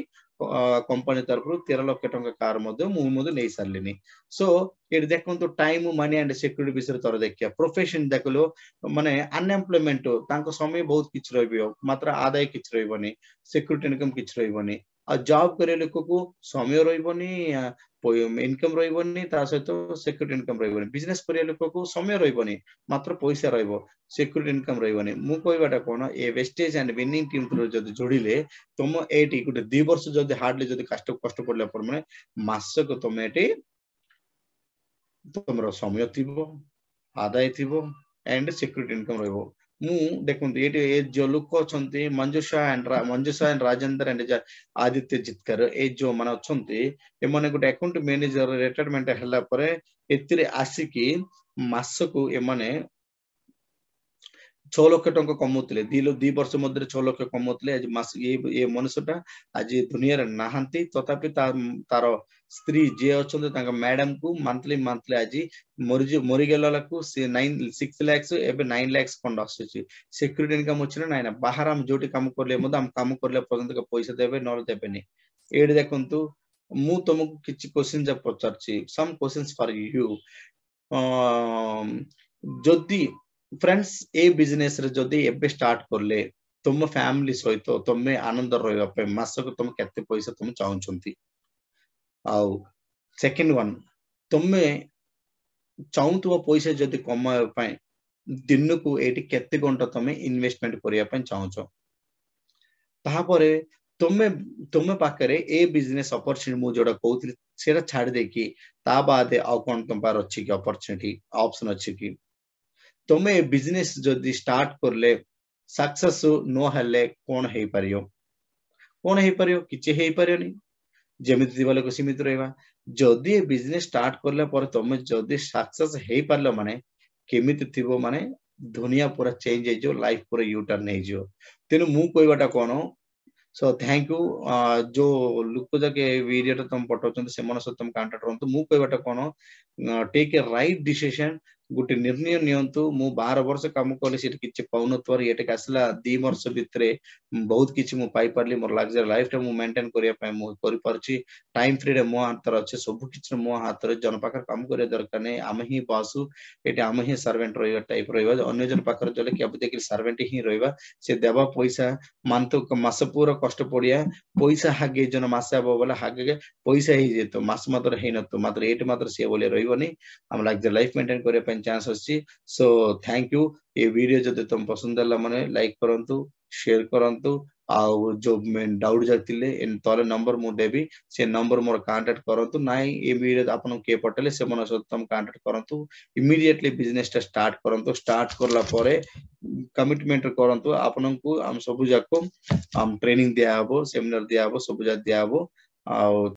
ಕಂಪನಿ ತರಫರು ತೆರ ಲಕ್ಷ ಟଙ୍କା ಕಾರ್ ಮಧ್ಯ ಮು ಮಧ್ಯ ನೇଇ ସାରିଲେନି ಸೊ ଏଠି ଦେଖନ୍ତୁ ଟାଇମ୍ ମନି ଆଣ୍ଡ ସିକ୍ୟୁରିଟି ବିଷୟରେ ଥରେ ଦେଖିବା ପ୍ରଫେସନ ଦେଖିଲୁ ମାନେ ଅନଏମ୍ପ୍ଲୟମେଣ୍ଟ ତାଙ୍କ ସମୟ ବହୁତ କିଛି ରହିବ ମାତ୍ର ଆଦାୟ କିଛି ରହିବନି ସିକ୍ୟୁରିଟି ଇନକମ୍ କିଛି ରହିବନି ଆଉ ଜବ୍ କରିବା ଲୋକକୁ ସମୟ ରହିବନି ইনକମ ରହିବନି ତା ସହିତ ସିକ୍ୟୁରିଟି ଇନକମ ରହିବନି ବିଜନେସ କରିବା ଲୋକକୁ ସମୟ ରହିବନି ମାତ୍ର ପଇସା ରହିବ ସିକ୍ୟୁରିଟି ଇନକମ ରହିବନି ମୁଁ କହିବାଟା କଣ ଏ ବେଷ୍ଟେଜ ଆଣ୍ଡ ୱିନିଂ ଟିମ୍ ଯଦି ଯୋଡ଼ିଲେ ତମ ଏଇଠି ଗୋଟେ ଦି ବର୍ଷ ଯଦି ହାର୍ଡଲି ଯଦି କଷ୍ଟ କଷ୍ଟ ପଡ଼ିଲା ପରେ ମାନେ ମାସକୁ ତମେ ଏଠି ତମର ସମୟ ଥିବ ଆଦାୟ ଥିବ ଆଣ୍ଡ ସିକ୍ୟୁରିଟି ଇନକମ ରହିବ ମୁଁ ଦେଖନ୍ତୁ ଏଇଠି ଏ ଯୋଉ ଲୋକ ଅଛନ୍ତି Manjusha and Manjusha and Rajender and Aditya Jitkar ଏ ଯୋଉମାନେ ଅଛନ୍ତି ଏମାନେ ଗୋଟେ ଆକାଉଣ୍ଟ ମ୍ୟାନେଜର ରିଟାୟାରମେଣ୍ଟ ହେଲା ପରେ ଏଥିରେ ଆସିକି ମାସକୁ ଏମାନେ ଛଅ ଲକ୍ଷ ଟଙ୍କା କମାଉଥିଲେ ଦି ଦି ବର୍ଷ ମଧ୍ୟରେ ଛଅ ଲକ୍ଷ କମାଉଥିଲେ ଆଜି ମାସ ଏ ମଣିଷଟା ଆଜି ଦୁନିଆରେ ନାହାନ୍ତି ତଥାପି ତାର ସ୍ତ୍ରୀ ଯିଏ ଅଛନ୍ତି ତାଙ୍କ ମ୍ୟାଡାମକୁ ମନ୍ଥଲି ମନ୍ଥଲି ଆଜି ମରି ମରିଗଲାକୁ ସେ ନାଇନ୍ ସିକ୍ସ ଲାକ୍ସ ଏବେ ନାଇନ୍ ଲାକ୍ସ ଖଣ୍ଡ ଆସୁଛି ସିକ୍ୟୁରିଟି ଇନକମ୍ ଅଛି ନା ନାଇଁ ନା ବାହାର ଆମେ ଯୋଉଠି କାମ କଲେ ମଧ୍ୟ ଆମେ କାମ କରିଲା ପର୍ଯ୍ୟନ୍ତ ପଇସା ଦେବେ ନହେଲେ ଦେବେନି ଏଇଠି ଦେଖନ୍ତୁ ମୁଁ ତମକୁ କିଛି କୋଶ୍ଚିନ୍ ପଚାରୁଛି ସମ୍ କୋଶ୍ଚିନ୍ ଫର୍ ୟୁ ଯଦି ಫ್ರೆಂಡ್ಸ್ ಎ ಬಿಸಿನೆಸ್ ರ ಜೊತೆ ಎಬ್ಬೆ ಸ್ಟಾರ್ಟ್ ಕೊರ್ಲೆ ତୁମ ଫ୍ୟାମିଲି ସହିତ ତମେ ଆନନ୍ଦ ରହିବା ପାଇଁ ମାସକୁ ତମେ କେତେ ପଇସା ତମେ ଚାହୁଁଛନ୍ତି ଆଉ ସେକେଣ୍ଡ ୱାନ୍ ତମେ ଚାହୁଁଥିବା ପଇସା ଯଦି କମାଇବା ପାଇଁ ଦିନକୁ ଏଇଠି କେତେ ଘଣ୍ଟା ତମେ ଇନଭେଷ୍ଟମେଣ୍ଟ କରିବା ପାଇଁ ଚାହୁଁଛ ତାପରେ ତମେ ତମ ପାଖରେ ଏ ବିଜନେସ ଅପରଚୁନିଟି ମୁଁ ଯୋଉଟା କହୁଥିଲି ସେଇଟା ଛାଡି ଦେଇକି ତା ବାଦେ ଆଉ କଣ ତମ ପାଖରେ ଅଛି କି ଅପରଚୁନିଟି ଅପସନ ଅଛି କି तुम्हें बिजनेस जदि स्टार्ट करले सक्सेस नहले कौन हो पार कौन हो पार किसी पार नहीं जमी दीवा लोक सीमित रहा जदि बिजनेस स्टार्ट कला तुम्हें जदि सक्सेस हो पार मान केमी थी मानते दुनिया पूरा चेंज हो लाइफ पूरा यूटर्न हो तेनालीटा कौन सो थैंक यू जो लुक जाके वीडियो तुम पठाऊँच सहित तुम कंटाक्ट रुँ मुझे कहटा कौन टेक ए रईट डीसीसन गोटे निर्णय निर्णय बार कम कले कि पौनत्वर ये दि वर्ष भितर बहुत किसी पार्ली मोर luxury life maintain time free मो हाथ अच्छे सब किसी मो हाथ में जन पाखे कम कर दरकार नहीं आम ही बासु आम ही सर्वेन्ट रही टाइप रही जन पाखे चले कि सर्वेन्ट ही रही से देवा पैसा मंथ मस पूरा कष्ट पड़िया पैसा हागे जन मस बोले हागे पैसा ही जीत मस मात्र मात्र ये मात्र सी बोले रही लाइफ मेन्टेन करने ପାଇଁ ଚାନ୍ସ ଅଛି ସୋ ଥ୍ୟାଙ୍କ ୟୁ ଏ ଭିଡ଼ିଓ ଯଦି ତମ ପସନ୍ଦ ହେଲା ମାନେ ଲାଇକ୍ କରନ୍ତୁ ସେୟାର କରନ୍ତୁ ଆଉ ଯୋଉ ଡାଉଟ୍ ଯାକ ଥିଲେ ତଳେ ନମ୍ବର ମୁଁ ଦେବି ସେ ନମ୍ବର ମୋର କଣ୍ଟାକ୍ଟ କରନ୍ତୁ ନାହିଁ ଏ ଭିଡ଼ିଓ ଆପଣଙ୍କୁ କିଏ ପଠେଇଲେ ସେମାନଙ୍କ ସହିତ ତମେ କଣ୍ଟାକ୍ଟ କରନ୍ତୁ ଇମିଡିଏଟଲି ବିଜନେସଟା ଷ୍ଟାର୍ଟ କରନ୍ତୁ ଷ୍ଟାର୍ଟ କଲା ପରେ କମିଟମେଣ୍ଟ କରନ୍ତୁ ଆପଣଙ୍କୁ ଆମ ସବୁ ଯାକ ଟ୍ରେନିଂ ଦିଆହବ ସେମିନାର ଦିଆହବ ସବୁ ଯାକ ଦିଆହବ ଆଉ